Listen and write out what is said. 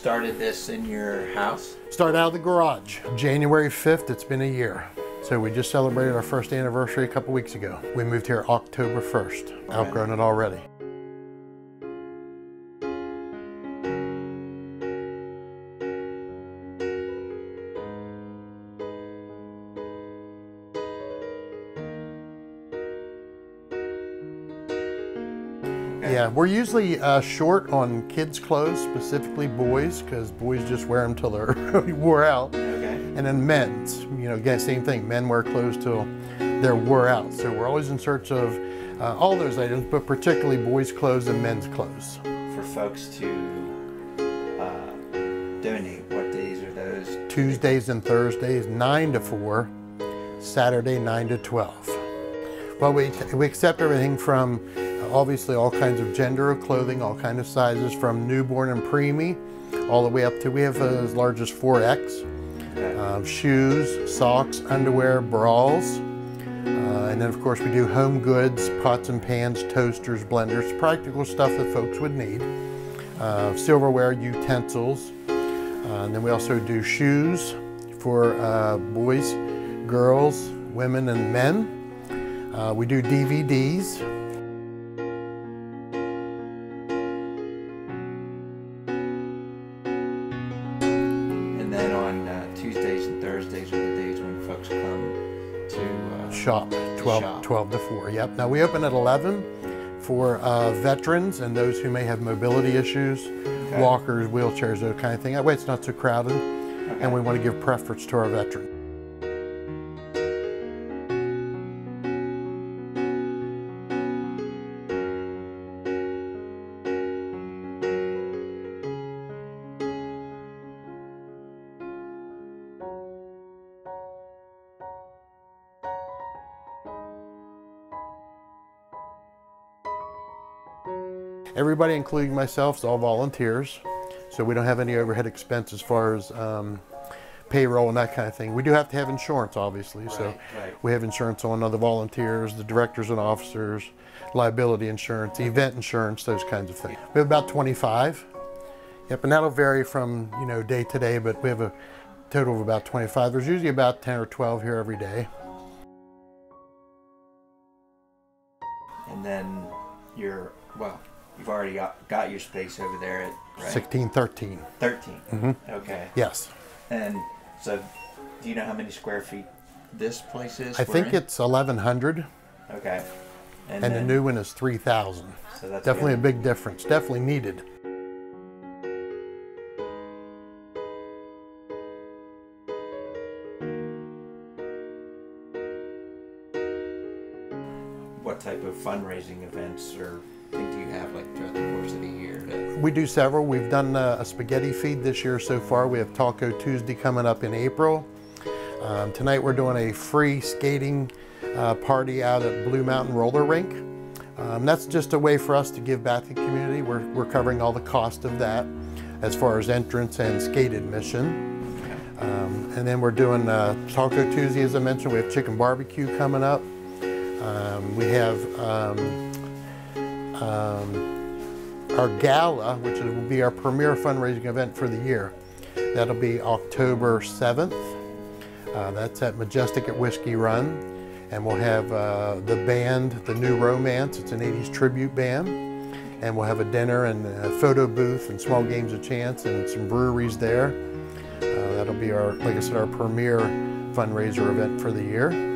started this in your house? Started out of the garage. January 5th, it's been a year. So we just celebrated our first anniversary a couple weeks ago. We moved here October 1st. Outgrown it already. Yeah, we're usually uh, short on kids' clothes, specifically boys, because boys just wear them till they're wore out. Okay. And then men's, you know, again, same thing. Men wear clothes till they're wore out. So we're always in search of uh, all those items, but particularly boys' clothes and men's clothes. For folks to uh, donate, what days are those? Tuesdays and Thursdays, 9 to 4, Saturday, 9 to 12. Well, we, we accept everything from obviously all kinds of gender of clothing, all kinds of sizes, from newborn and preemie, all the way up to, we have as large as 4X. Uh, shoes, socks, underwear, bras. Uh, and then, of course, we do home goods, pots and pans, toasters, blenders, practical stuff that folks would need. Uh, silverware, utensils. Uh, and then we also do shoes for uh, boys, girls, women, and men. Uh, we do DVDs. Thursdays are the days when folks come to uh, shop 12, shop. 12 to 4 yep. Now we open at 11 for uh, veterans and those who may have mobility issues walkers wheelchairs those kind of thing. That way it's not so crowded and we want to give preference to our veterans Everybody, including myself, is all volunteers, so we don't have any overhead expense as far as um, payroll and that kind of thing. We do have to have insurance, obviously, so Right, right. we have insurance on other volunteers, the directors and officers, liability insurance, event insurance, those kinds of things. We have about 25. Yep, and that'll vary from you know day to day, but we have a total of about 25. There's usually about 10 or 12 here every day. And then you're, well, you've already got, got your space over there at right? 16, 13. 13. Mm-hmm. Okay. Yes. And so, do you know how many square feet this place is? I think in? it's 1,100, Okay. and the then- new one is 3,000. So that's Definitely a big difference. Definitely needed. What type of fundraising events or things do you have like throughout the course of the year? We do several. We've done uh, a spaghetti feed this year so far. We have Taco Tuesday coming up in April. Um, tonight we're doing a free skating uh, party out at Blue Mountain Roller Rink. Um, that's just a way for us to give back to the community. We're, we're covering all the cost of that as far as entrance and skate admission. Um, and then we're doing uh, Taco Tuesday, as I mentioned. We have chicken barbecue coming up. Um, we have um, um, our gala, which will be our premier fundraising event for the year. That'll be October 7th. Uh, that's at Majestic at Whiskey Run. And we'll have uh, the band, The New Romance. It's an 80s tribute band. And we'll have a dinner and a photo booth and small games of chance and some breweries there. Uh, that'll be our, like I said, our premier fundraiser event for the year.